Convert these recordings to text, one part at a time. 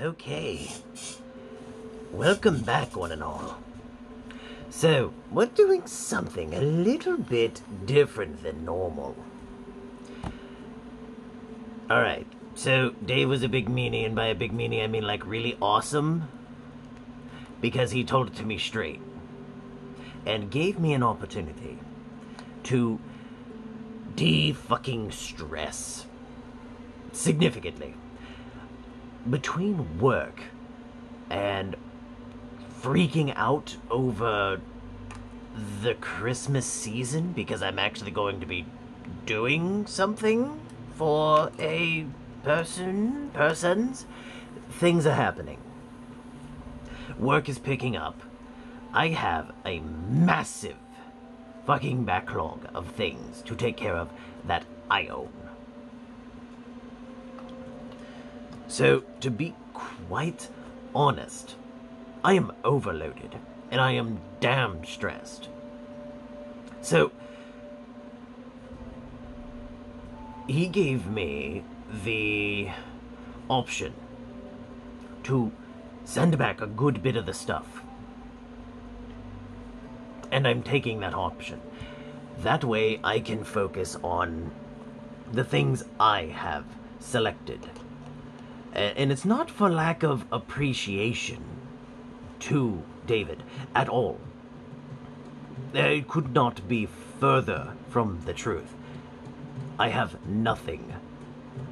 Okay. Welcome back, one and all. So, we're doing something a little bit different than normal. Alright, so Dave was a big meanie, and by a big meanie I mean like really awesome. Because he told it to me straight. And gave me an opportunity to de fucking stress significantly. Between work and freaking out over the Christmas season because I'm actually going to be doing something for a person, persons, things are happening. Work is picking up. I have a massive fucking backlog of things to take care of that I own. So, to be quite honest, I am overloaded and I am damn stressed. So, he gave me the option to send back a good bit of the stuff. And I'm taking that option. That way I can focus on the things I have selected. And it's not for lack of appreciation to David at all. It could not be further from the truth. I have nothing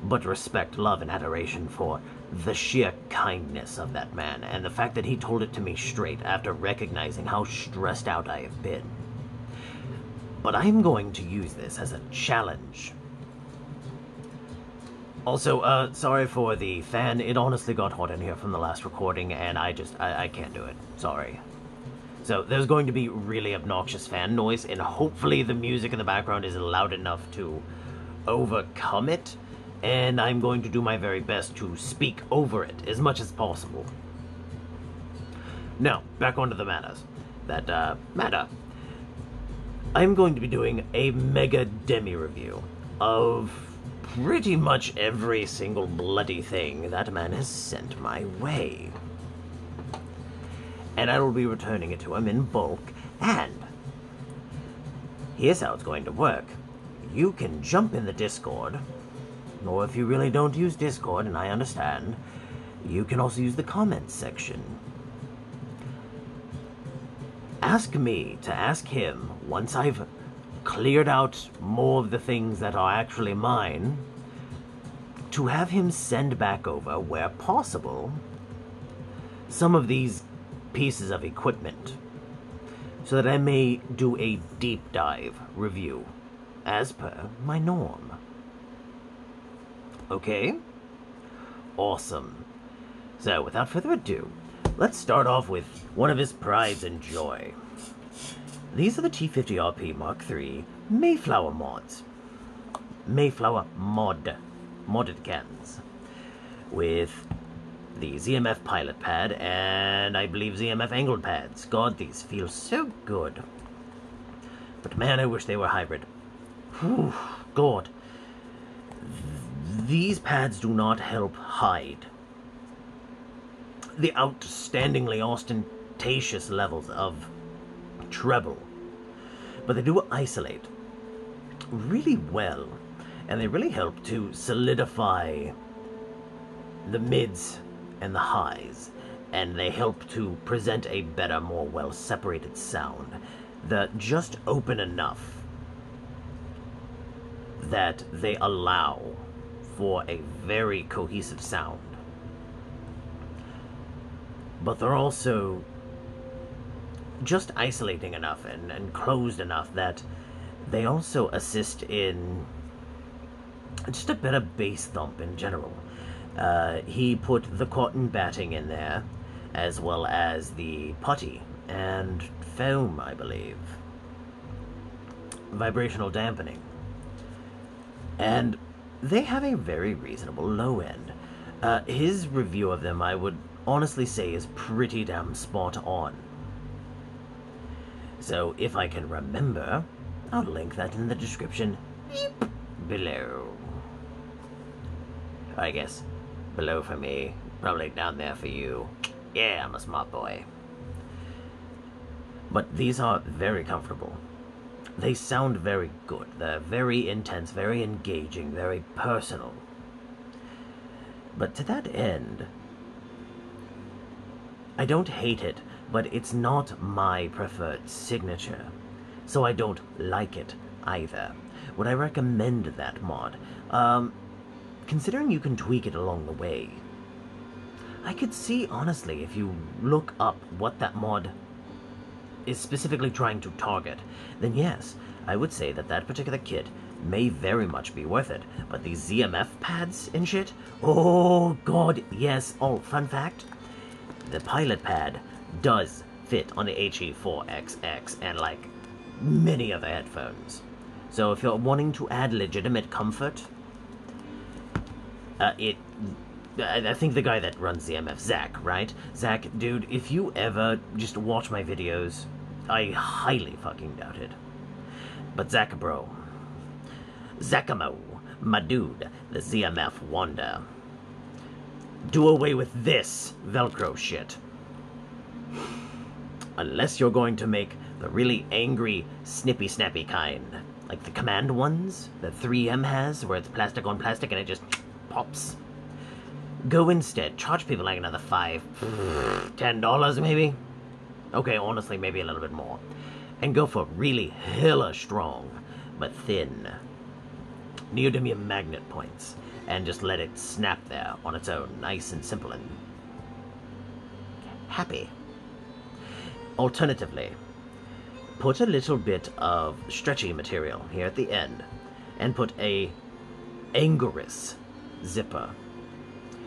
but respect, love, and adoration for the sheer kindness of that man, and the fact that he told it to me straight after recognizing how stressed out I have been. But I'm going to use this as a challenge. Also, uh, sorry for the fan. It honestly got hot in here from the last recording, and I just, I, I can't do it. Sorry. So, there's going to be really obnoxious fan noise, and hopefully the music in the background is loud enough to overcome it and I'm going to do my very best to speak over it as much as possible. Now, back onto the matters. That, uh, matter. I'm going to be doing a mega demi review of pretty much every single bloody thing that man has sent my way. And I will be returning it to him in bulk, and here's how it's going to work. You can jump in the Discord, or if you really don't use Discord, and I understand, you can also use the comments section. Ask me to ask him once I've cleared out more of the things that are actually mine, to have him send back over, where possible, some of these pieces of equipment, so that I may do a deep dive review, as per my norm. Okay? Awesome. So, without further ado, let's start off with one of his prides and joy. These are the T50RP Mark III Mayflower mods. Mayflower mod. Modded cans. With the ZMF pilot pad and I believe ZMF angled pads. God, these feel so good. But man, I wish they were hybrid. Whew, God. These pads do not help hide the outstandingly ostentatious levels of treble, but they do isolate really well, and they really help to solidify the mids and the highs, and they help to present a better, more well separated sound that just open enough that they allow for a very cohesive sound. But they're also just isolating enough and, and closed enough that they also assist in just a better bass thump in general. Uh, he put the cotton batting in there, as well as the putty and foam, I believe. Vibrational dampening. And they have a very reasonable low end. Uh, his review of them, I would honestly say, is pretty damn spot on. So, if I can remember, I'll link that in the description below. I guess below for me, Probably down there for you. Yeah, I'm a smart boy. But these are very comfortable. They sound very good. They're very intense, very engaging, very personal. But to that end, I don't hate it, but it's not my preferred signature. So I don't like it either. Would I recommend that mod? Um, considering you can tweak it along the way, I could see, honestly, if you look up what that mod is specifically trying to target, then yes, I would say that that particular kit may very much be worth it. But these ZMF pads and shit, oh god, yes. Oh, fun fact, the pilot pad does fit on the HE4XX and like many other headphones. So if you're wanting to add legitimate comfort, uh, it I think the guy that runs the MF, Zach, right? Zach, dude, if you ever just watch my videos, I highly fucking doubt it. But Zach, bro, Zacamo, my dude, the ZMF wonder. Do away with this Velcro shit. Unless you're going to make the really angry, snippy snappy kind. Like the command ones that 3M has, where it's plastic on plastic and it just pops. Go instead. Charge people like another five, ten dollars maybe. Okay, honestly, maybe a little bit more. And go for really hella strong, but thin neodymium magnet points, and just let it snap there on its own, nice and simple and happy. Alternatively, put a little bit of stretchy material here at the end, and put a Anguirus zipper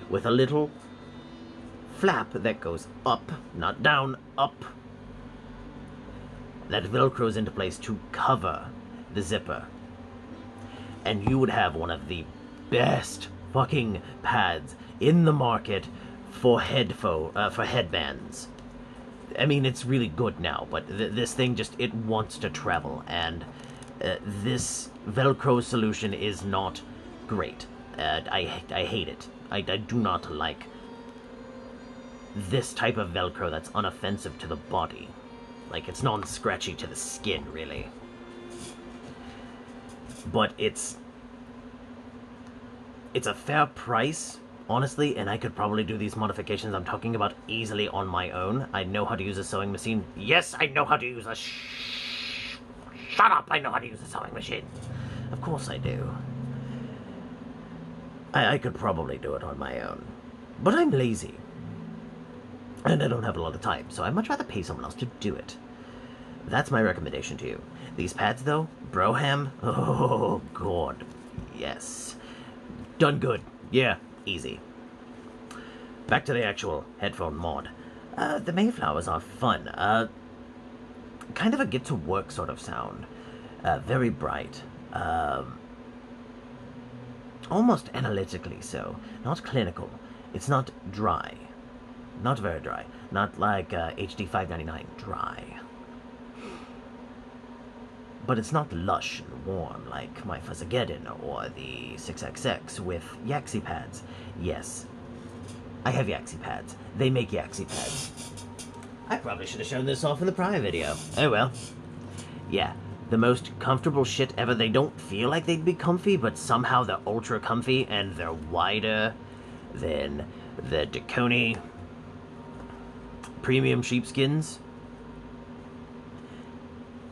with a little flap that goes up, not down, up. That velcros into place to cover the zipper. And you would have one of the best fucking pads in the market for headphone uh, for headbands. I mean, it's really good now, but th this thing just it wants to travel, and uh, this Velcro solution is not great. Uh, I I hate it. I, I do not like this type of Velcro that's unoffensive to the body. Like, it's non-scratchy to the skin, really. But it's... It's a fair price, honestly, and I could probably do these modifications I'm talking about easily on my own. I know how to use a sewing machine. Yes, I know how to use a sh Shut up! I know how to use a sewing machine. Of course I do. I, I could probably do it on my own. But I'm lazy. And I don't have a lot of time, so I'd much rather pay someone else to do it. That's my recommendation to you. These pads, though, Broham, oh, God, yes. Done good. Yeah, easy. Back to the actual headphone mod. Uh, the Mayflowers are fun. Uh, kind of a get-to-work sort of sound. Uh, very bright. Um, almost analytically so, not clinical. It's not dry. Not very dry. Not like uh, HD 599 dry. But it's not lush and warm like my Fuzzageddon or the 6XX with Yaxi pads. Yes, I have Yaxi pads. They make Yaxi pads. I probably should have shown this off in the prior video. Oh well. Yeah, the most comfortable shit ever. They don't feel like they'd be comfy, but somehow they're ultra comfy and they're wider than the Dekoni premium sheepskins.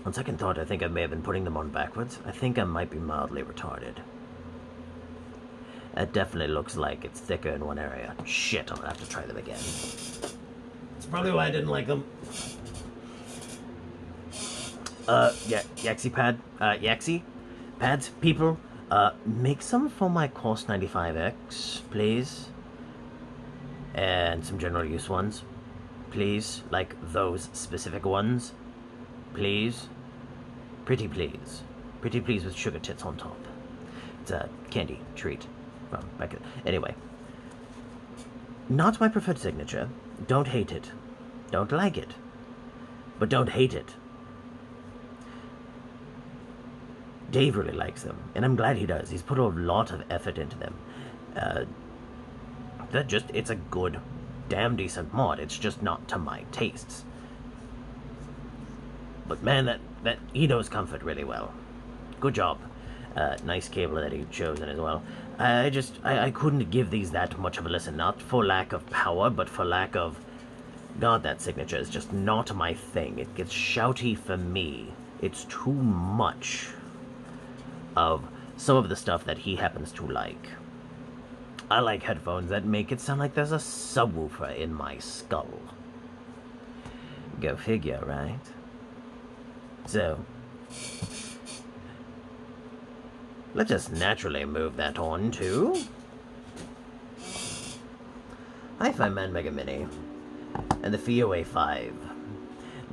On second thought, I think I may have been putting them on backwards. I think I might be mildly retarded. That definitely looks like it's thicker in one area. Shit, I'm gonna have to try them again. That's probably why I didn't like them. Uh, yeah, Yaxi pad, uh, Yaxi pads, people, uh, make some for my Course 95X, please. And some general use ones, please. Like those specific ones, please. Pretty please. Pretty please with sugar tits on top. It's a candy treat from back Anyway. Not my preferred signature. Don't hate it. Don't like it. But don't hate it. Dave really likes them, and I'm glad he does. He's put a lot of effort into them. Uh, They're just, it's a good, damn decent mod. It's just not to my tastes. But man, that, that he knows comfort really well. Good job. Uh, nice cable that he'd chosen as well. I just, I, I couldn't give these that much of a listen. Not for lack of power, but for lack of... God, that signature is just not my thing. It gets shouty for me. It's too much of some of the stuff that he happens to like. I like headphones that make it sound like there's a subwoofer in my skull. Go figure, right? So, let's just naturally move that on to Hi-Fi Man Mega Mini and the FiiO A5.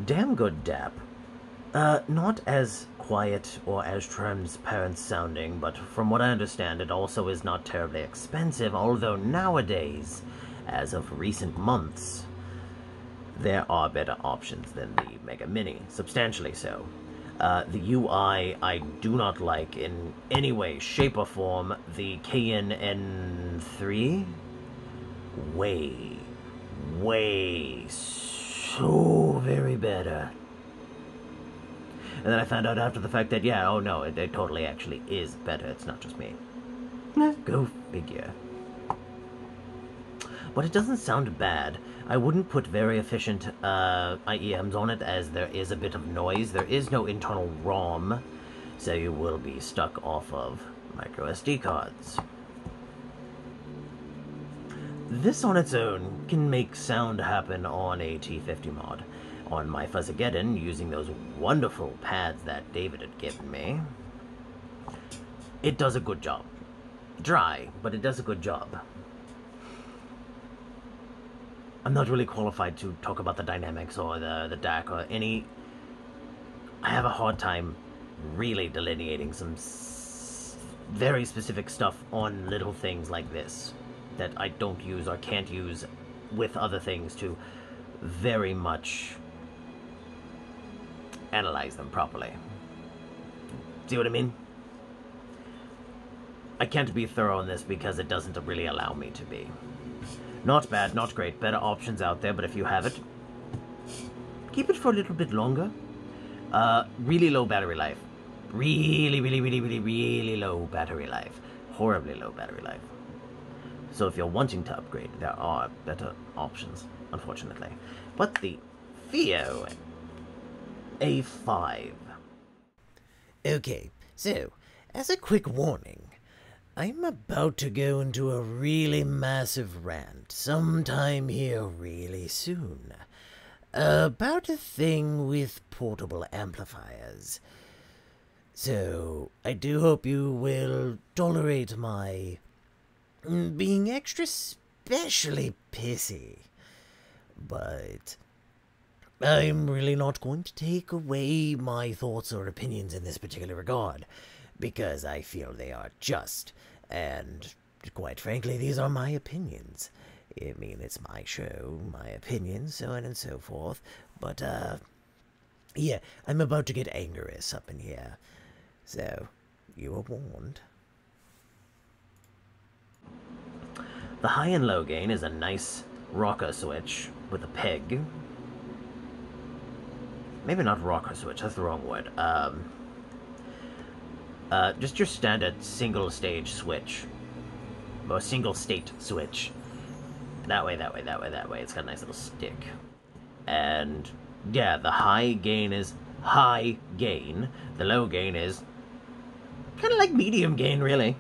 Damn good DAP. Uh, not as quiet or as transparent sounding, but from what I understand, it also is not terribly expensive, although nowadays, as of recent months, there are better options than the Mega Mini, substantially so. Uh, the UI I do not like in any way, shape, or form. The KNN3? Way, way, so very better. And then I found out after the fact that, yeah, oh no, it, it totally actually is better. It's not just me. Go figure. But it doesn't sound bad. I wouldn't put very efficient uh, IEMs on it as there is a bit of noise. There is no internal ROM, so you will be stuck off of micro SD cards. This on its own can make sound happen on a T50 mod on my Fuzzageddon using those wonderful pads that David had given me. It does a good job. Dry, but it does a good job. I'm not really qualified to talk about the dynamics or the, the DAC or any... I have a hard time really delineating some very specific stuff on little things like this that I don't use or can't use with other things to very much analyze them properly. See what I mean? I can't be thorough on this because it doesn't really allow me to be. Not bad, not great. Better options out there, but if you have it, keep it for a little bit longer. Uh, really low battery life. Really, really, really, really, really low battery life. Horribly low battery life. So if you're wanting to upgrade, there are better options, unfortunately. But the FiiO a5. Okay, so, as a quick warning, I'm about to go into a really massive rant sometime here really soon about a thing with portable amplifiers. So, I do hope you will tolerate my being extra specially pissy. But I'm really not going to take away my thoughts or opinions in this particular regard, because I feel they are just, and quite frankly, these are my opinions. I mean, it's my show, my opinions, so on and so forth, but, uh, yeah, I'm about to get angrious up in here. So, you are warned. The high and low gain is a nice rocker switch with a peg maybe not rocker switch, that's the wrong word. Um, uh, just your standard single stage switch. Or single state switch. That way, that way, that way, that way. It's got a nice little stick. And yeah, the high gain is high gain. The low gain is kind of like medium gain, really.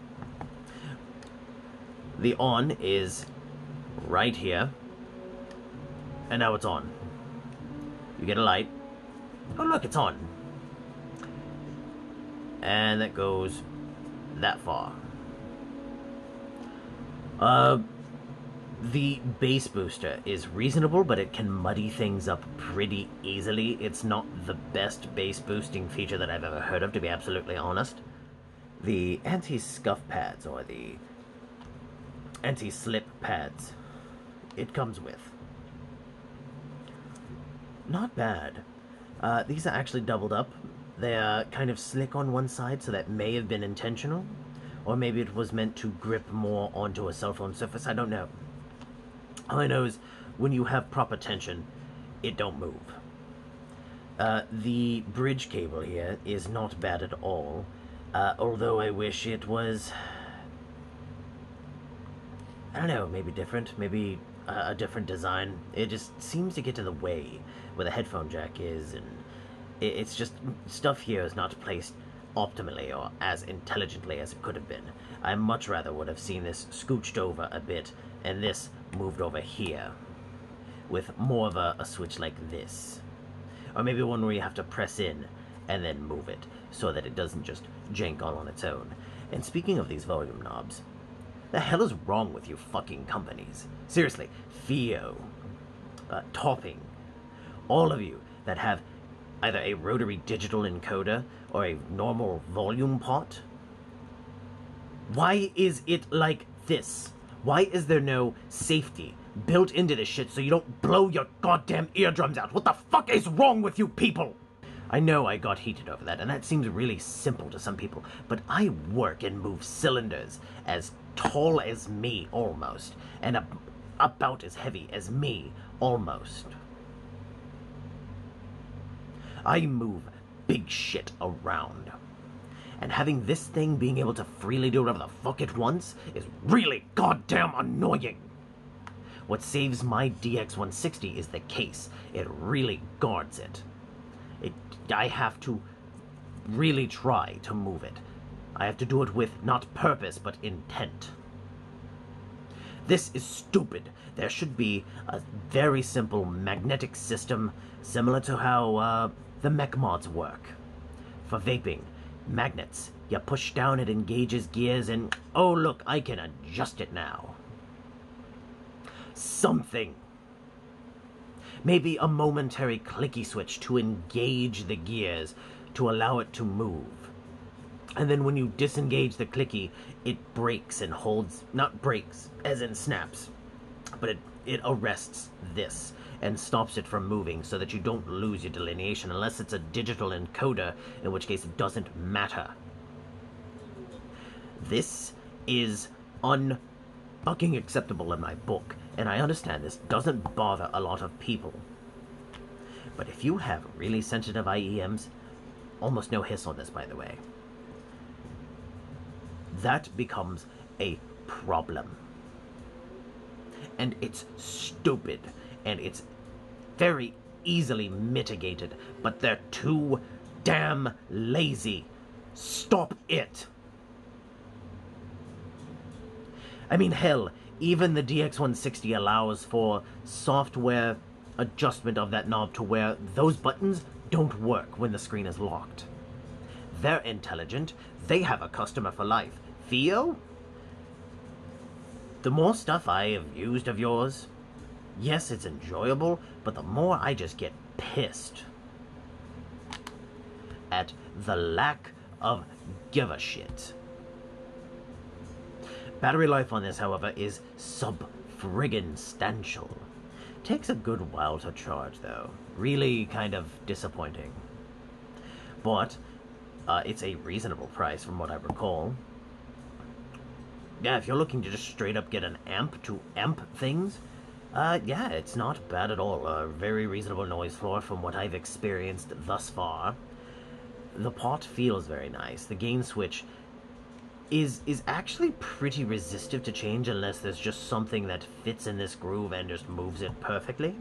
The on is right here. And now it's on. You get a light. Oh, look, it's on. And that goes that far. Uh, the bass booster is reasonable, but it can muddy things up pretty easily. It's not the best bass boosting feature that I've ever heard of, to be absolutely honest. The anti-scuff pads, or the anti-slip pads, it comes with. Not bad. Uh, these are actually doubled up. They are kind of slick on one side, so that may have been intentional. Or maybe it was meant to grip more onto a cell phone surface, I don't know. All I know is when you have proper tension, it don't move. Uh, the bridge cable here is not bad at all, uh, although I wish it was. I don't know, maybe different, maybe a, different design. It just seems to get in the way where the headphone jack is, and it's just stuff here is not placed optimally or as intelligently as it could have been. I much rather would have seen this scooched over a bit and this moved over here with more of a, a switch like this. Or maybe one where you have to press in and then move it so that it doesn't just jank all on its own. And speaking of these volume knobs, the hell is wrong with you fucking companies? Seriously, FiiO, uh, Topping, all of you that have either a rotary digital encoder or a normal volume pot? Why is it like this? Why is there no safety built into this shit so you don't blow your goddamn eardrums out? What the fuck is wrong with you people? I know I got heated over that, and that seems really simple to some people, but I work and move cylinders as tall as me, almost, and ab- about as heavy as me, almost. I move big shit around. And having this thing being able to freely do whatever the fuck it wants is really goddamn annoying. What saves my DX160 is the case. It really guards it. It I have to really try to move it. I have to do it with not purpose but intent. This is stupid. There should be a very simple magnetic system similar to how uh, the mech mods work. For vaping, magnets. You push down, it engages gears, and oh, look, I can adjust it now. Something. Maybe a momentary clicky switch to engage the gears to allow it to move. And then when you disengage the clicky, it breaks and holds, not breaks, as in snaps, but it, it arrests this and stops it from moving so that you don't lose your delineation unless it's a digital encoder, in which case it doesn't matter. This is unfucking acceptable in my book, and I understand this doesn't bother a lot of people. But if you have really sensitive IEMs, almost no hiss on this, by the way, that becomes a problem. And it's stupid, and it's very easily mitigated, but they're too damn lazy. Stop it! I mean, hell, even the DX160 allows for software adjustment of that knob to where those buttons don't work when the screen is locked. They're intelligent. They have a customer for life. FiiO? The more stuff I have used of yours, yes, it's enjoyable, but the more I just get pissed at the lack of give a shit. Battery life on this, however, is sub friggin' stantial. Takes a good while to charge, though. Really kind of disappointing. But uh, it's a reasonable price from what I recall. Yeah, if you're looking to just straight up get an amp to amp things, uh, yeah, it's not bad at all. A very reasonable noise floor from what I've experienced thus far. The pot feels very nice. The gain switch is is actually pretty resistive to change unless there's just something that fits in this groove and just moves it perfectly.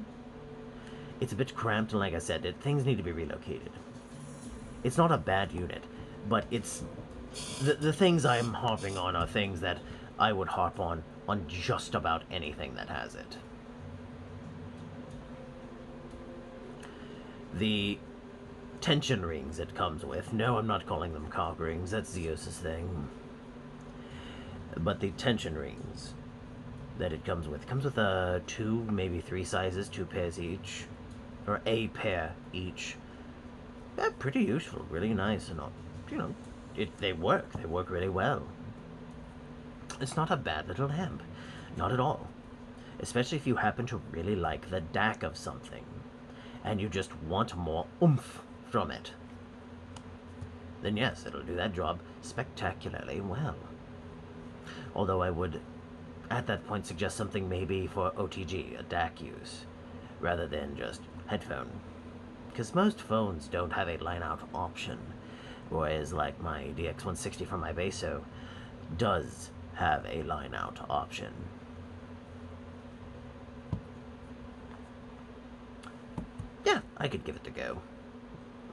It's a bit cramped, and like I said, it, things need to be relocated. It's not a bad unit, but it's the the things I'm harping on are things that I would harp on on just about anything that has it. The tension rings it comes with. No, I'm not calling them cock rings. That's Zeus's thing. But the tension rings that it comes with. It comes with uh, two, maybe three sizes, two pairs each. Or a pair each. They're pretty useful, really nice, and all. You know, it, they work. They work really well. It's not a bad little amp. Not at all. Especially if you happen to really like the DAC of something and you just want more oomph from it, then yes, it'll do that job spectacularly well. Although I would at that point suggest something maybe for OTG, a DAC use, rather than just headphone. Because most phones don't have a line out option, whereas like my DX160 from my does have a line out option. Yeah, I could give it a go.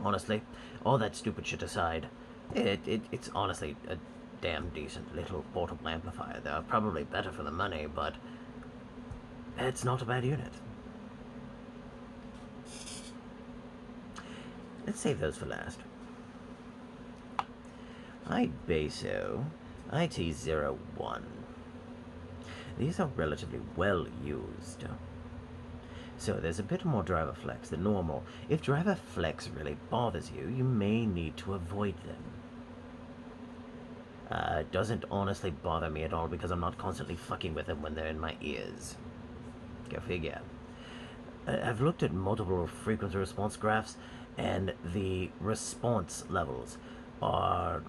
Honestly, all that stupid shit aside, it, it it's honestly a damn decent little portable amplifier. They're probably better for the money, but it's not a bad unit. Let's save those for last. iBasso IT01. These are relatively well used. So there's a bit more driver flex than normal. If driver flex really bothers you, you may need to avoid them. Uh, it doesn't honestly bother me at all because I'm not constantly fucking with them when they're in my ears. Go figure. I've looked at multiple frequency response graphs, and the response levels are.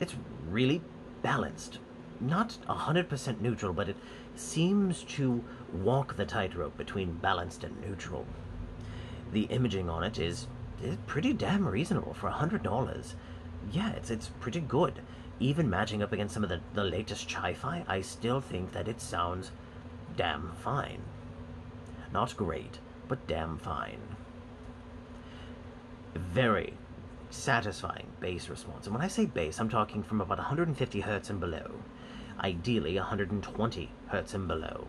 It's really balanced. Not 100% neutral, but it seems to walk the tightrope between balanced and neutral. The imaging on it is, is pretty damn reasonable for $100. Yeah, it's, it's pretty good. Even matching up against some of the, the latest chi-fi, I still think that it sounds damn fine. Not great, but damn fine. Very satisfying bass response. And when I say bass, I'm talking from about 150 hertz and below. Ideally 120 hertz and below.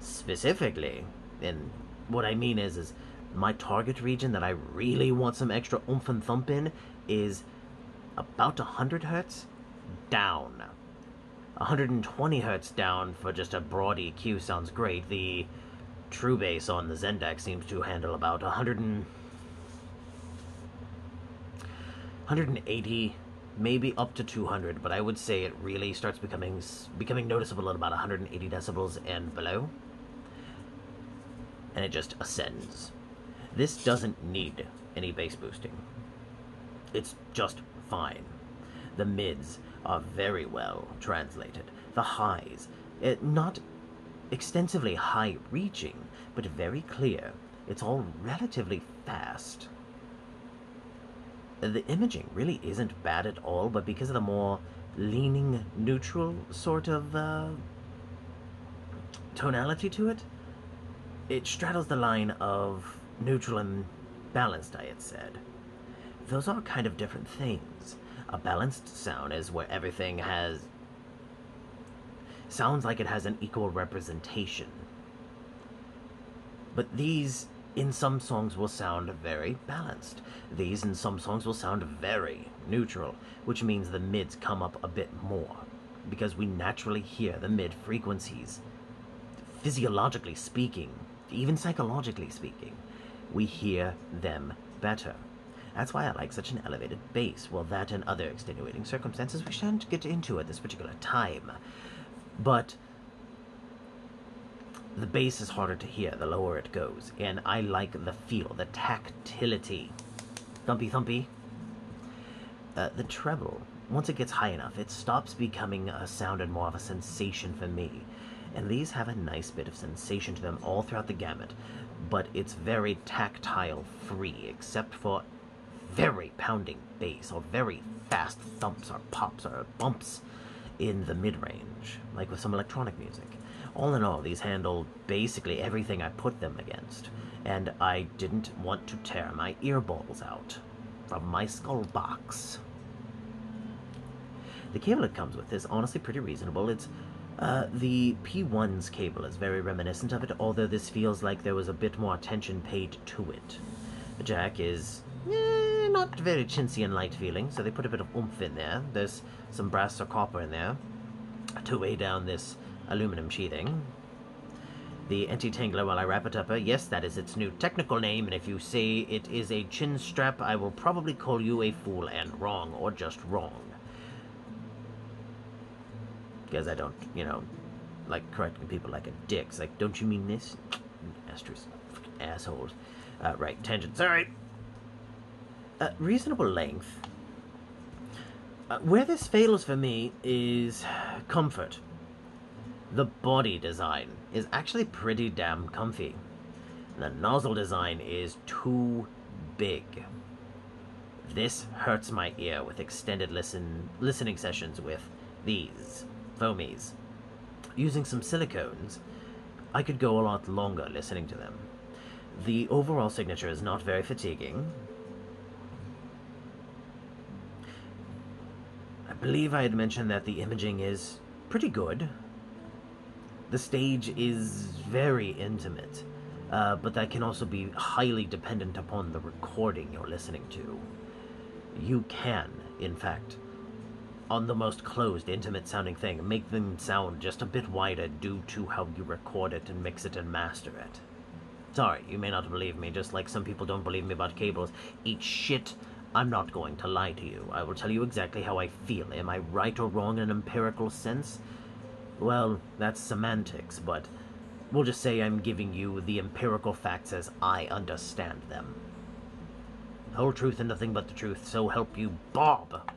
Specifically, and what I mean is, is my target region that I really want some extra oomph and thump in is about 100 hertz down. 120 hertz down for just a broad EQ sounds great. The true bass on the Zendeck seems to handle about 100 and 180 maybe up to 200 but i would say it really starts becoming becoming noticeable at about 180 decibels and below. And it just ascends. This doesn't need any bass boosting. It's just fine. The mids are very well translated. The highs it, not extensively high reaching but very clear. It's all relatively fast the imaging really isn't bad at all, but because of the more leaning neutral sort of uh, tonality to it, it straddles the line of neutral and balanced, I had said. Those are kind of different things. A balanced sound is where everything has. sounds like it has an equal representation. But these in some songs will sound very balanced. These in some songs will sound very neutral, which means the mids come up a bit more, because we naturally hear the mid frequencies. Physiologically speaking, even psychologically speaking, we hear them better. That's why I like such an elevated bass. Well, that and other extenuating circumstances we shan't get into at this particular time. But the bass is harder to hear the lower it goes, and I like the feel, the tactility. Thumpy thumpy. Uh, the treble, once it gets high enough, it stops becoming a sound and more of a sensation for me. And these have a nice bit of sensation to them all throughout the gamut, but it's very tactile free, except for very pounding bass or very fast thumps or pops or bumps in the mid range, like with some electronic music. All in all, these handle basically everything I put them against, and I didn't want to tear my earballs out from my skull box. The cable it comes with is honestly pretty reasonable. It's uh, the P1's cable is very reminiscent of it, although this feels like there was a bit more attention paid to it. The jack is eh, not very chintzy and light feeling, so they put a bit of oomph in there. There's some brass or copper in there to weigh down this aluminum sheathing. The anti-tangler, while I wrap it up, uh, yes, that is its new technical name, and if you say it is a chin strap, I will probably call you a fool and wrong, or just wrong. Because I don't, you know, like correcting people like a dick. It's like, don't you mean this? Astros, assholes. Uh, right, tangent, sorry. Uh, reasonable length. Uh, where this fails for me is comfort The body design is actually pretty damn comfy. The nozzle design is too big. This hurts my ear with extended listen listening sessions with these foamies. Using some silicones, I could go a lot longer listening to them. The overall signature is not very fatiguing. I believe I had mentioned that the imaging is pretty good. The stage is very intimate, uh, but that can also be highly dependent upon the recording you're listening to. You can, in fact, on the most closed, intimate sounding thing, make them sound just a bit wider due to how you record it and mix it and master it. Sorry, you may not believe me, just like some people don't believe me about cables. Eat shit. I'm not going to lie to you. I will tell you exactly how I feel. Am I right or wrong in an empirical sense? Well, that's semantics, but we'll just say I'm giving you the empirical facts as I understand them. Whole truth and nothing but the truth, so help you, Bob!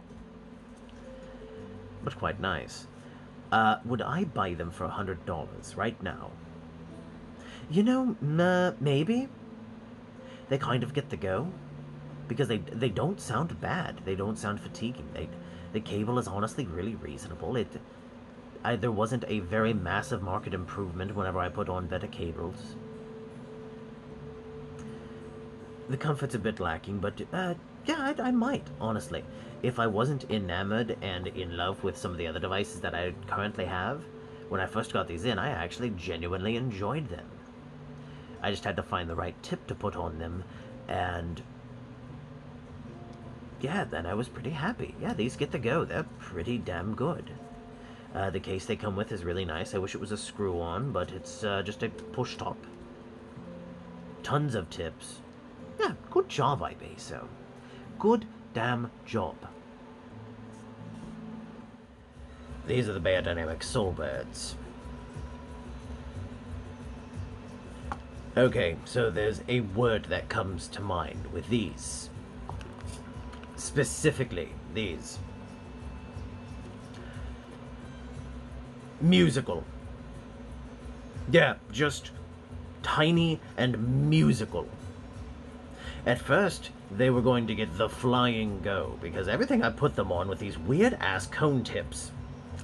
But quite nice. Uh, would I buy them for a hundred dollars right now? You know, uh, maybe. They kind of get the go. Because they they don't sound bad. They don't sound fatiguing. They, the cable is honestly really reasonable. It, I, there wasn't a very massive market improvement whenever I put on better cables. The comfort's a bit lacking, but uh, yeah, I, I might, honestly. If I wasn't enamored and in love with some of the other devices that I currently have, when I first got these in, I actually genuinely enjoyed them. I just had to find the right tip to put on them, and yeah, then I was pretty happy. Yeah, these get to go. They're pretty damn good. Uh, the case they come with is really nice. I wish it was a screw-on, but it's uh, just a push top. Tons of tips. Yeah, good job, iBasso. Good damn job. These are the Beyerdynamic Soul Byrds. Okay, so there's a word that comes to mind with these. Specifically, these. Musical. Yeah, just tiny and musical. At first, they were going to get the flying go, because everything I put them on with these weird ass cone tips,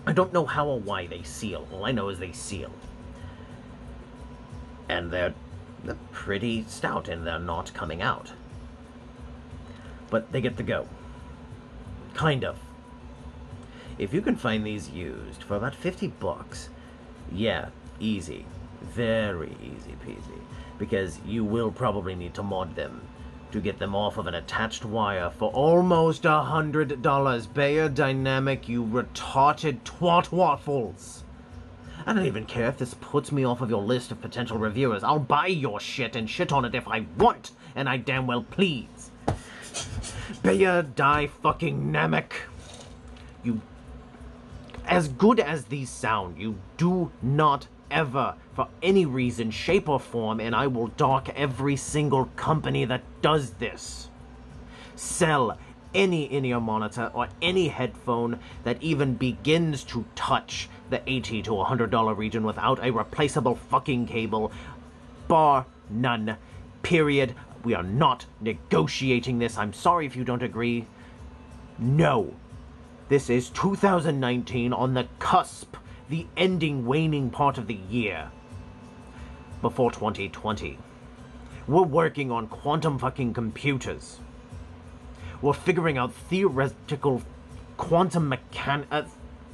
I don't know how or why they seal. All I know is they seal. And they're, they're pretty stout and they're not coming out. But they get the go. Kind of. If you can find these used for about 50 bucks, yeah, easy. Very easy peasy. Because you will probably need to mod them to get them off of an attached wire for almost a hundred dollars. Beyerdynamic, you retarded twat waffles. I don't even care if this puts me off of your list of potential reviewers. I'll buy your shit and shit on it if I want, and I damn well please. Bayer die fucking Namek. You. As good as these sound, you do not ever, for any reason, shape, or form, and I will dock every single company that does this. Sell any in-ear monitor or any headphone that even begins to touch the 80 to $100 region without a replaceable fucking cable, bar none. Period. We are not negotiating this. I'm sorry if you don't agree. No. This is 2019 on the cusp the ending waning part of the year before 2020. We're working on quantum fucking computers. We're figuring out theoretical quantum mechan. Uh,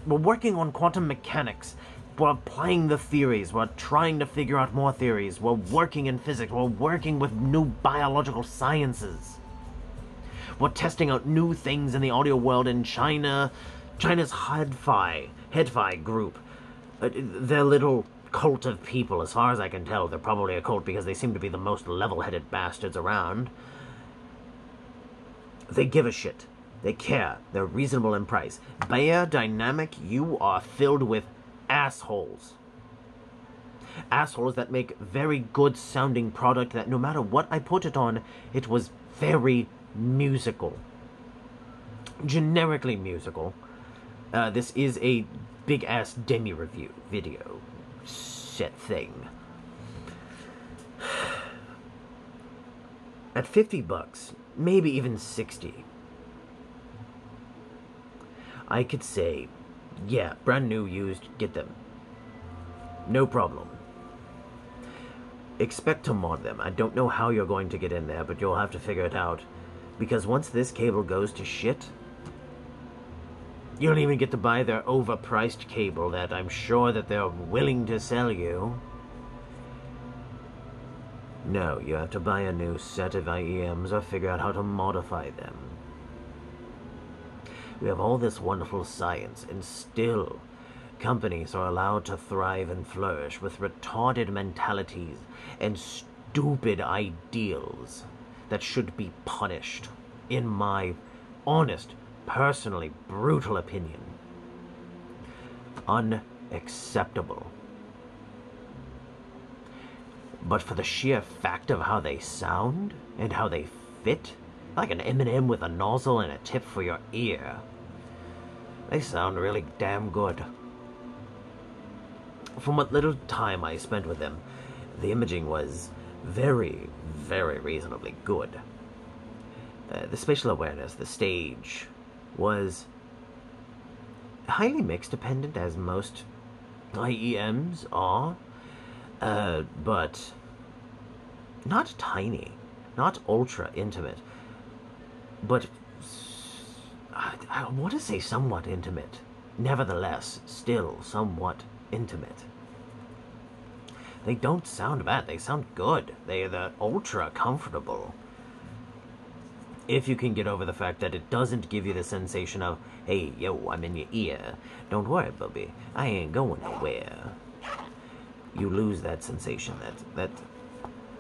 we're working on quantum mechanics. We're applying the theories. We're trying to figure out more theories. We're working in physics. We're working with new biological sciences. We're testing out new things in the audio world in China. China's HeadFi, HeadFi group uh, their little cult of people, as far as I can tell. They're probably a cult because they seem to be the most level-headed bastards around. They give a shit. They care. They're reasonable in price. Beyerdynamic, you are filled with assholes. Assholes that make very good sounding product that no matter what I put it on, it was very musical. Generically musical. Uh, this is a big ass demi review video set thing. At 50 bucks, maybe even 60, I could say, yeah, brand new, used, get them. No problem. Expect to mod them. I don't know how you're going to get in there, but you'll have to figure it out. Because once this cable goes to shit, you don't even get to buy their overpriced cable that I'm sure that they're willing to sell you. No, you have to buy a new set of IEMs or figure out how to modify them. We have all this wonderful science, and still, companies are allowed to thrive and flourish with retarded mentalities and stupid ideals that should be punished, in my honest, personally brutal opinion. Unacceptable. But for the sheer fact of how they sound and how they fit, like an M&M with a nozzle and a tip for your ear, they sound really damn good. From what little time I spent with them, the imaging was very, very reasonably good. The spatial awareness, the stage, was highly mix dependent, as most IEMs are, uh, but not tiny, not ultra intimate, but I, I want to say somewhat intimate. Nevertheless, still somewhat intimate. They don't sound bad. They sound good. They are ultra comfortable if you can get over the fact that it doesn't give you the sensation of, hey, yo, I'm in your ear. Don't worry, Bubby, I ain't going nowhere. You lose that sensation. That that,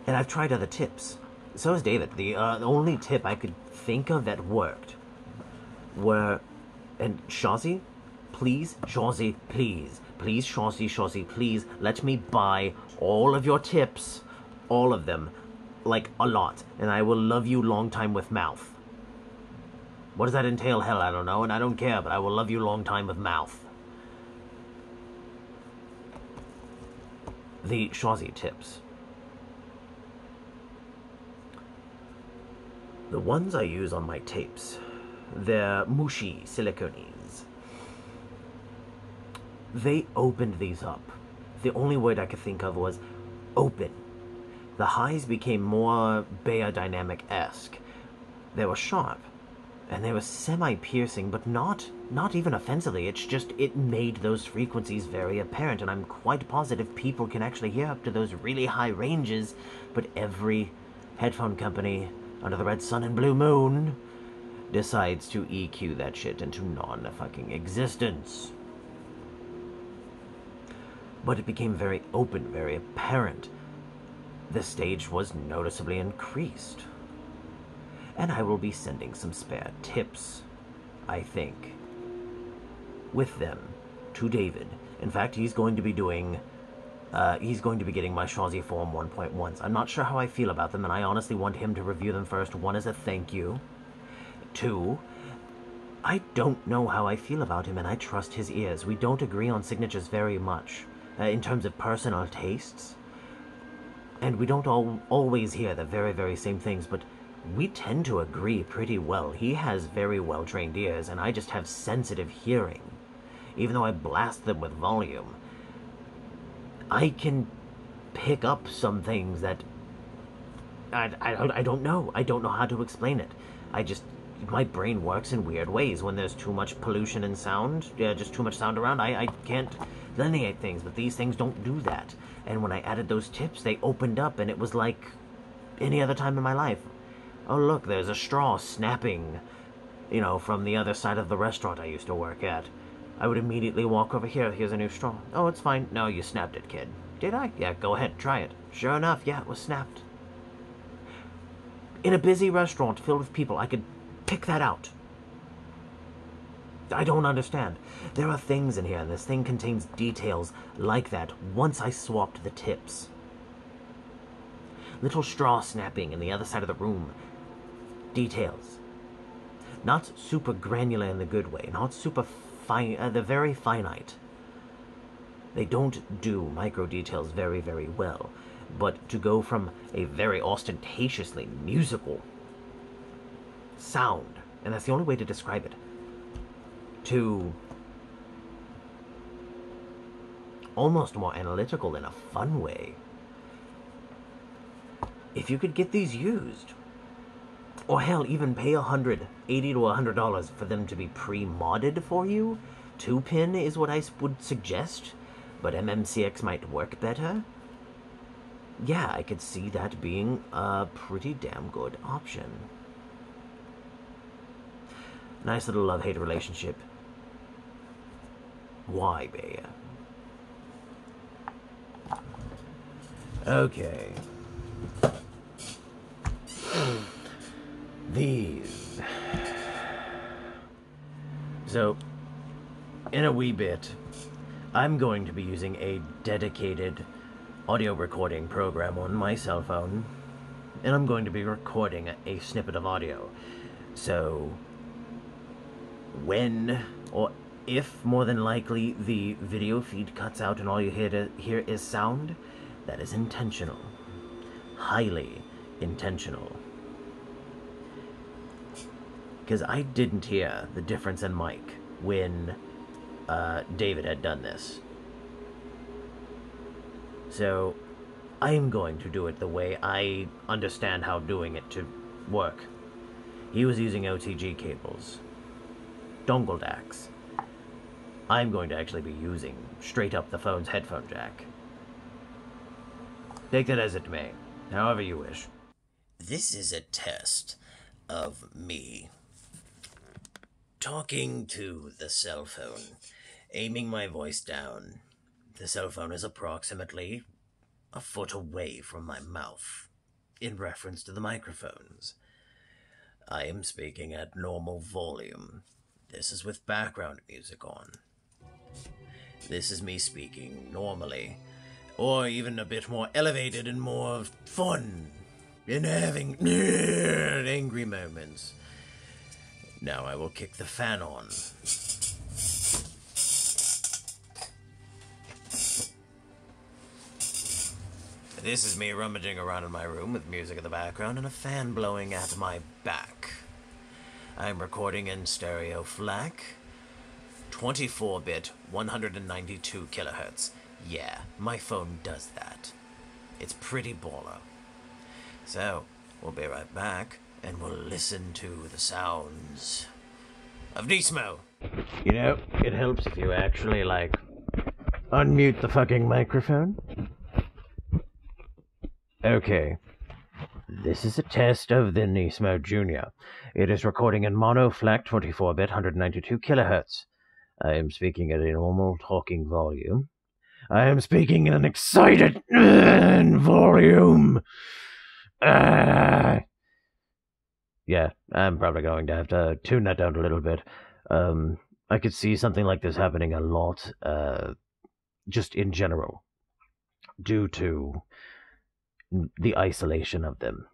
and I've tried other tips. So has David. The, uh, the only tip I could think of that worked were, and Shozy, please, Shozy, please, please, Shozy, Shozy, please, let me buy all of your tips, all of them like a lot, and I will love you long time with mouth. What does that entail? Hell, I don't know, and I don't care, but I will love you long time with mouth. The Shozy tips. The ones I use on my tapes, they're mushy silicones. They opened these up. The only word I could think of was open the highs became more beyerdynamic-esque. They were sharp, and they were semi-piercing, but not not even offensively. It's just it made those frequencies very apparent, and I'm quite positive people can actually hear up to those really high ranges, but every headphone company under the red sun and blue moon decides to EQ that shit into non-fucking existence. But it became very open, very apparent the stage was noticeably increased. And I will be sending some spare tips, I think, with them to David. In fact, he's going to be doing. Uh, he's going to be getting my Shozy Form 1.1s. I'm not sure how I feel about them, and I honestly want him to review them first. One is a thank you. Two, I don't know how I feel about him, and I trust his ears. We don't agree on signatures very much uh, in terms of personal tastes and we don't all always hear the very, very same things, but we tend to agree pretty well. He has very well trained ears, and I just have sensitive hearing. Even though I blast them with volume, I can pick up some things that I, I, I don't know. I don't know how to explain it. I just my brain works in weird ways when there's too much pollution and sound, yeah, just too much sound around. I, I can't delineate things, but these things don't do that. And when I added those tips, they opened up, and it was like any other time in my life. Oh, look, there's a straw snapping, you know, from the other side of the restaurant I used to work at. I would immediately walk over here. Here's a new straw. Oh, it's fine. No, you snapped it, kid. Did I? Yeah, go ahead, try it. Sure enough, yeah, it was snapped. In a busy restaurant filled with people, I could pick that out. I don't understand. There are things in here, and this thing contains details like that once I swapped the tips. Little straw snapping in the other side of the room. Details. Not super granular in the good way, not super fine, uh, the very finite, They don't do micro details very, very well. But to go from a very ostentatiously musical sound, and that's the only way to describe it, to almost more analytical in a fun way. If you could get these used, or hell, even pay a hundred, eighty to a hundred dollars for them to be pre-modded for you, two pin is what I would suggest, but MMCX might work better. Yeah, I could see that being a pretty damn good option. Nice little love-hate relationship. Why, Baya? Okay. These. So, in a wee bit, I'm going to be using a dedicated audio recording program on my cell phone, and I'm going to be recording a snippet of audio. So, when or if more than likely the video feed cuts out and all you hear, to, hear is sound, that is intentional. Highly intentional. Because I didn't hear the difference in mic when uh, David had done this. So, I'm going to do it the way I understand how doing it to work. He was using OTG cables. Dongle DACs. I'm going to actually be using straight up the phone's headphone jack. Take that as it may, however you wish. This is a test of me talking to the cell phone, aiming my voice down. The cell phone is approximately a foot away from my mouth, in reference to the microphones. I am speaking at normal volume. This is with background music on. This is me speaking normally or even a bit more elevated and more fun in having angry moments. Now I will kick the fan on. This is me rummaging around in my room with music in the background and a fan blowing at my back. I'm recording in stereo FLAC, 24 bit, 192 kilohertz. Yeah, my phone does that. It's pretty baller. So, we'll be right back, and we'll listen to the sounds of Nismo. You know, it helps if you actually, like, unmute the fucking microphone. Okay. This is a test of the Nismo Junior. It is recording in mono FLAC 24 bit 192 kilohertz. I am speaking at a normal talking volume. I am speaking in an excited uh, volume. Uh, yeah, I'm probably going to have to tune that down a little bit. Um, I could see something like this happening a lot, uh, just in general, due to the isolation of them.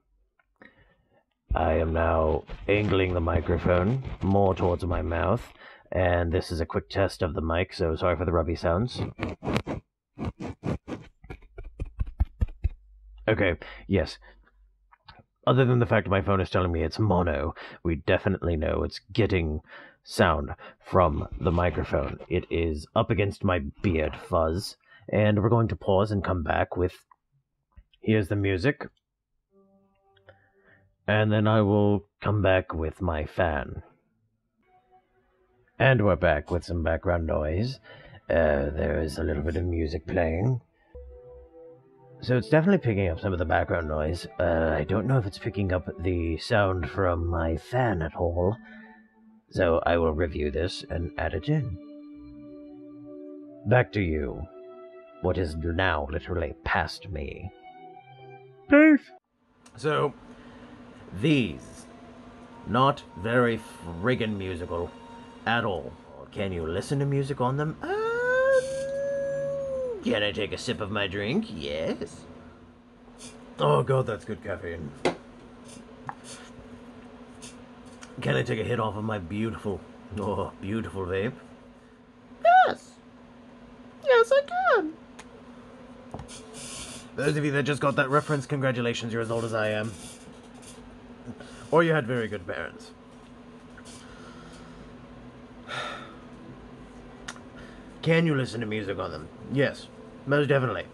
I am now angling the microphone more towards my mouth, and this is a quick test of the mic, so sorry for the rubby sounds. Okay, yes. Other than the fact my phone is telling me it's mono, we definitely know it's getting sound from the microphone. It is up against my beard fuzz, and we're going to pause and come back with. Here's the music. And then I will come back with my fan. And we're back with some background noise. Uh, there is a little bit of music playing. So it's definitely picking up some of the background noise. Uh, I don't know if it's picking up the sound from my fan at all. So I will review this and add it in. Back to you. What is now literally past me. Peace. So, these. Not very friggin' musical at all. Can you listen to music on them? Uh, can I take a sip of my drink? Yes. Oh god, that's good caffeine. Can I take a hit off of my beautiful, oh, beautiful vape? Yes. Yes, I Those of you that just got that reference, congratulations, you're as old as I am. Or you had very good parents. Can you listen to music on them? Yes, most definitely.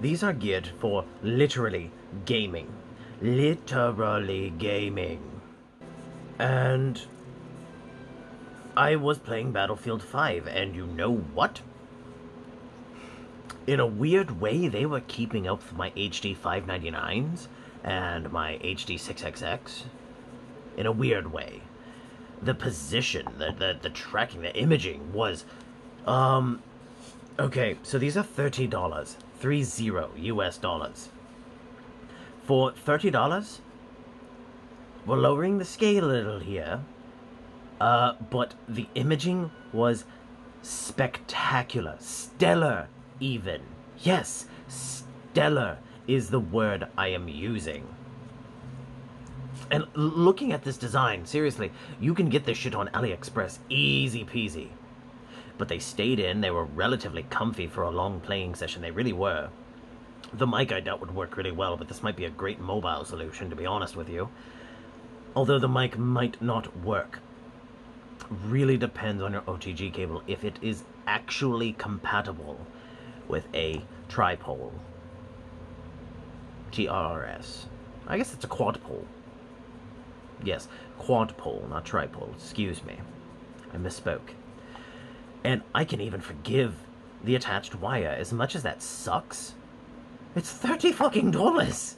These are geared for literally gaming. Literally gaming. And I was playing Battlefield 5, and you know what? In a weird way, they were keeping up with my HD 599s and my HD 6XX. In a weird way. The position, the, the, the tracking, the imaging was. Um. Okay, so these are $30. 30 US dollars. For $30, we're lowering the scale a little here, uh, but the imaging was spectacular, stellar, even. Yes, stellar is the word I am using. And looking at this design, seriously, you can get this shit on AliExpress easy peasy. But they stayed in, they were relatively comfy for a long playing session, they really were. The mic I doubt would work really well, but this might be a great mobile solution, to be honest with you. Although the mic might not work. Really depends on your OTG cable if it is actually compatible with a tripole. TRRS. I guess it's a quad pole. Yes, quad pole, not tripole. Excuse me. I misspoke. And I can even forgive the attached wire as much as that sucks. It's 30 fucking dollars.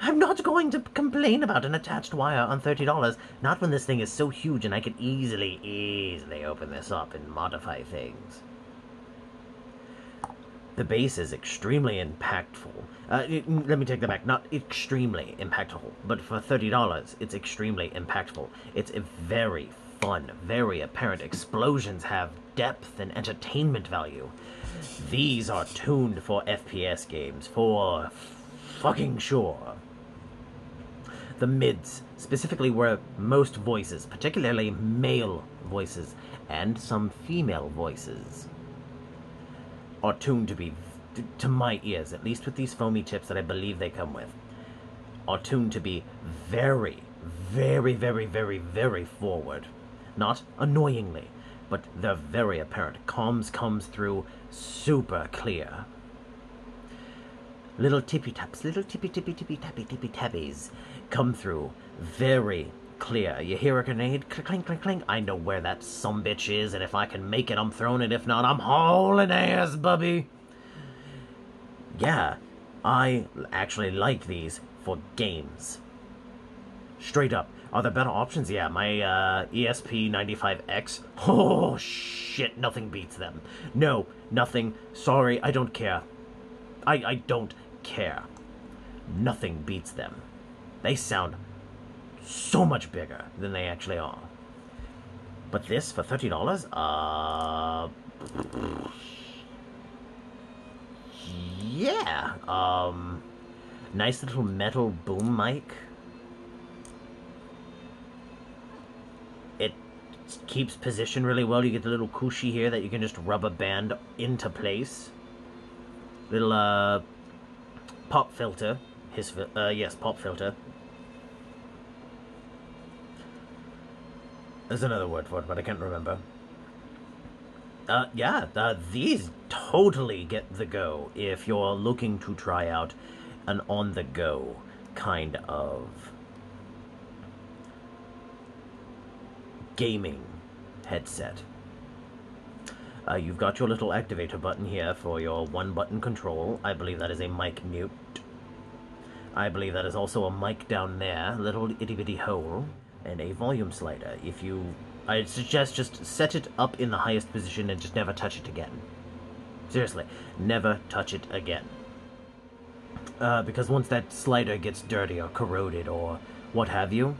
I'm not going to complain about an attached wire on $30, not when this thing is so huge and I can easily, easily open this up and modify things. The bass is extremely impactful. Uh, it, let me take that back. Not extremely impactful, but for $30, it's extremely impactful. It's very fun, very apparent. Explosions have depth and entertainment value. These are tuned for FPS games, for fucking sure. The mids, specifically where most voices, particularly male voices, and some female voices, are tuned to be, to my ears, at least with these foamy tips that I believe they come with, are tuned to be very, very, very, very, very forward. Not annoyingly, but they're very apparent. Comms comes through super clear. Little tippy taps, little tippy tippy tippy tappy tippy tabbies come through very clear. You hear a grenade, clink clink clink. I know where that some bitch is, and if I can make it, I'm throwing it. If not, I'm hauling ass, bubby. Yeah, I actually like these for games. Straight up. Are there better options? Yeah, my uh, ESP95X. Oh, shit, nothing beats them. No, nothing. Sorry, I don't care. I, I don't care. Nothing beats them. They sound so much bigger than they actually are. But this for $30? Uh... Yeah. Um... Nice little metal boom mic. It keeps position really well. You get the little cushy here that you can just rubber band into place. Little uh, pop filter. His uh, yes, pop filter. There's another word for it, but I can't remember. Uh, yeah, uh, these totally get the go if you're looking to try out an on-the-go kind of gaming headset. Uh, you've got your little activator button here for your one button control. I believe that is a mic mute. I believe that is also a mic down there, little itty bitty hole, and a volume slider. If you, I suggest just set it up in the highest position and just never touch it again. Seriously, never touch it again. Uh, because once that slider gets dirty or corroded or what have you,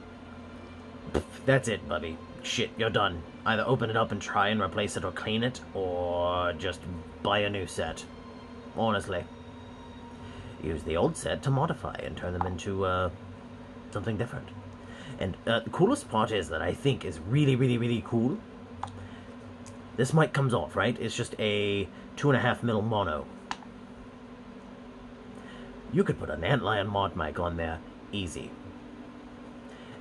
that's it, buddy shit, you're done. Either open it up and try and replace it or clean it, or just buy a new set. Honestly. Use the old set to modify and turn them into, uh, something different. And uh, the coolest part is that I think is really, really, really cool. This mic comes off, right? It's just a two and a half mil mono. You could put an antlion mod mic on there, easy.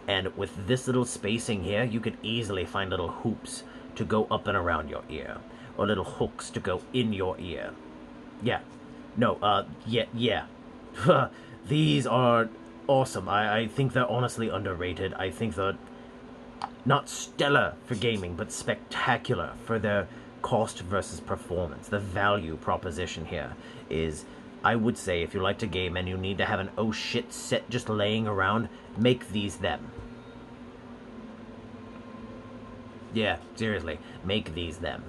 And with this little spacing here, you could easily find little hoops to go up and around your ear, or little hooks to go in your ear. Yeah. No, uh, yeah, yeah. These are awesome. I, I think they're honestly underrated. I think they're not stellar for gaming, but spectacular for their cost versus performance. The value proposition here is, I would say, if you like to game and you need to have an oh shit set just laying around, make these them. Yeah, seriously, make these them.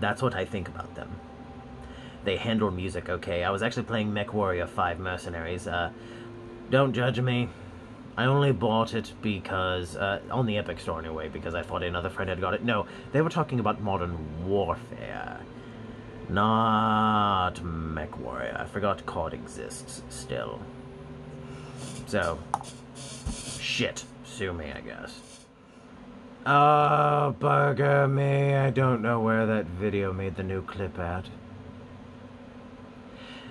That's what I think about them. They handle music okay. I was actually playing MechWarrior 5 Mercenaries. Uh, don't judge me. I only bought it because, uh, on the Epic Store anyway, because I thought another friend had got it. No, they were talking about Modern Warfare. Not MechWarrior. I forgot COD exists still. So, shit. Sue me, I guess. Oh, bugger me. I don't know where that video made the new clip at.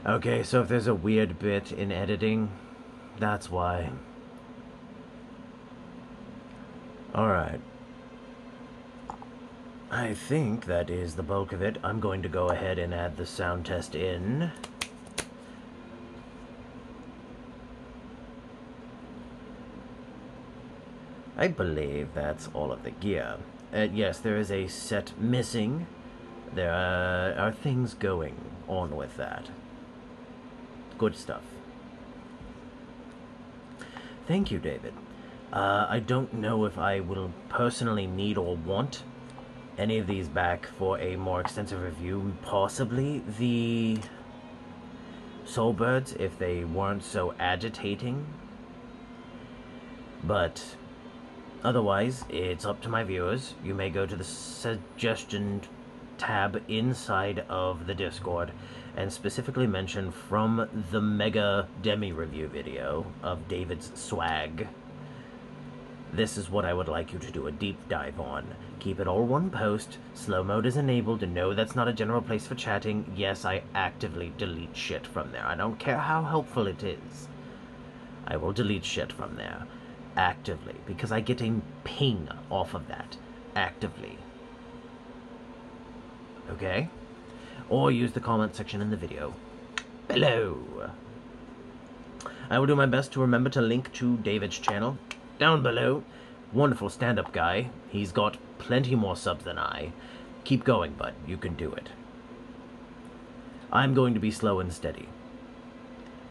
Okay, so if there's a weird bit in editing, that's why. Alright. I think that is the bulk of it. I'm going to go ahead and add the sound test in. I believe that's all of the gear. Uh, yes, there is a set missing. There are, are things going on with that. Good stuff. Thank you, David. Uh, I don't know if I will personally need or want any of these back for a more extensive review. Possibly the Soul Byrds, if they weren't so agitating. But otherwise, it's up to my viewers. You may go to the suggestion tab inside of the Discord and specifically mention from the Mega Demi review video of David's swag. This is what I would like you to do a deep dive on. Keep it all one post. Slow mode is enabled. No, that's not a general place for chatting. Yes, I actively delete shit from there. I don't care how helpful it is. I will delete shit from there. Actively. Because I get a ping off of that. Actively. Okay? or use the comment section in the video below. I will do my best to remember to link to David's channel down below. Wonderful stand-up guy. He's got plenty more subs than I. Keep going, bud. You can do it. I'm going to be slow and steady.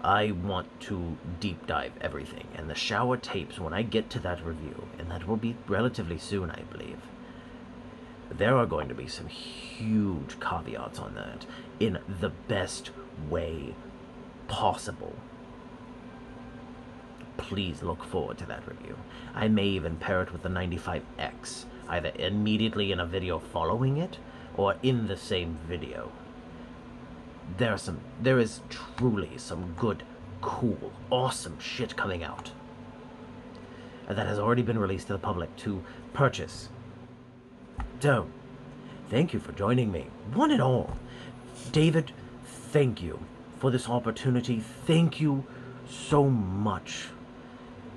I want to deep dive everything, and the shower tapes when I get to that review, and that will be relatively soon, I believe there are going to be some huge caveats on that in the best way possible. Please look forward to that review. I may even pair it with the 95X, either immediately in a video following it or in the same video. There are some there is truly some good, cool, awesome shit coming out. That has already been released to the public to purchase so, thank you for joining me, one and all. David, thank you for this opportunity. Thank you so much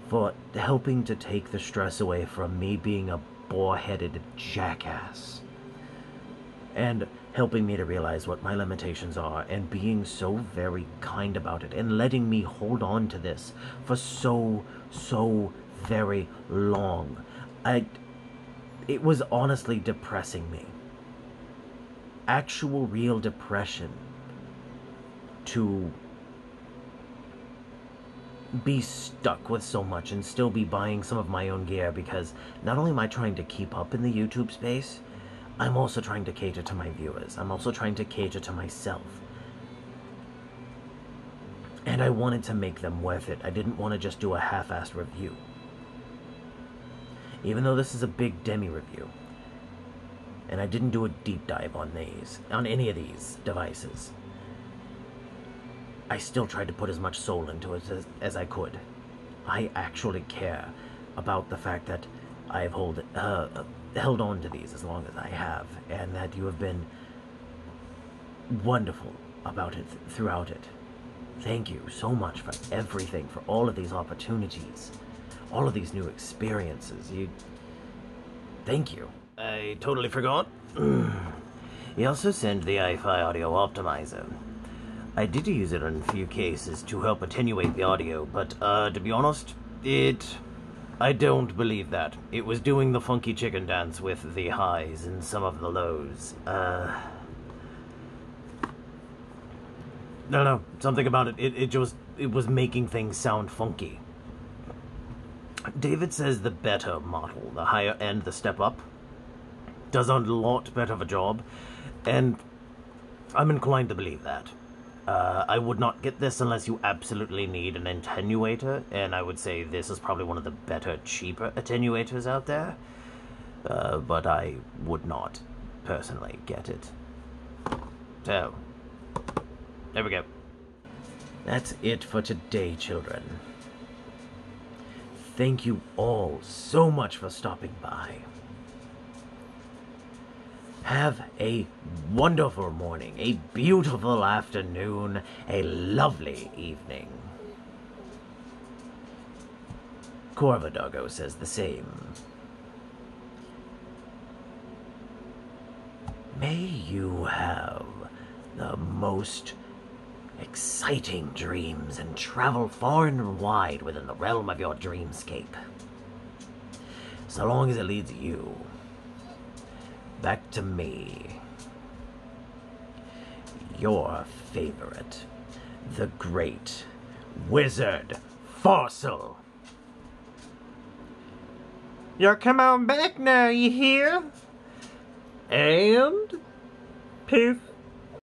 for helping to take the stress away from me being a boar-headed jackass. And helping me to realize what my limitations are and being so very kind about it and letting me hold on to this for so, so very long. I it was honestly depressing me. Actual, real depression to be stuck with so much and still be buying some of my own gear because not only am I trying to keep up in the YouTube space, I'm also trying to cater to my viewers. I'm also trying to cater to myself. And I wanted to make them worth it. I didn't want to just do a half-assed review even though this is a big demi review. And I didn't do a deep dive on these, on any of these devices. I still tried to put as much soul into it as, as I could. I actually care about the fact that I've hold, uh, held on to these as long as I have, and that you have been wonderful about it throughout it. Thank you so much for everything, for all of these opportunities, all of these new experiences. You. Thank you. I totally forgot. he also sent the iFi audio optimizer. I did use it in a few cases to help attenuate the audio, but uh, to be honest, it. I don't believe that. It was doing the funky chicken dance with the highs and some of the lows. Uh. No, no, something about it. It, it just it was making things sound funky. David says the better model, the higher end, the step up, does a lot better of a job, and I'm inclined to believe that. Uh, I would not get this unless you absolutely need an attenuator, and I would say this is probably one of the better, cheaper attenuators out there. Uh, but I would not personally get it. So, there we go. That's it for today, children. Thank you all so much for stopping by. Have a wonderful morning, a beautiful afternoon, a lovely evening. Corvadogo says the same. May you have the most exciting dreams and travel far and wide within the realm of your dreamscape. So long as it leads you back to me. Your favorite, the great wizard Farsil. You're come on back now, you hear? And poof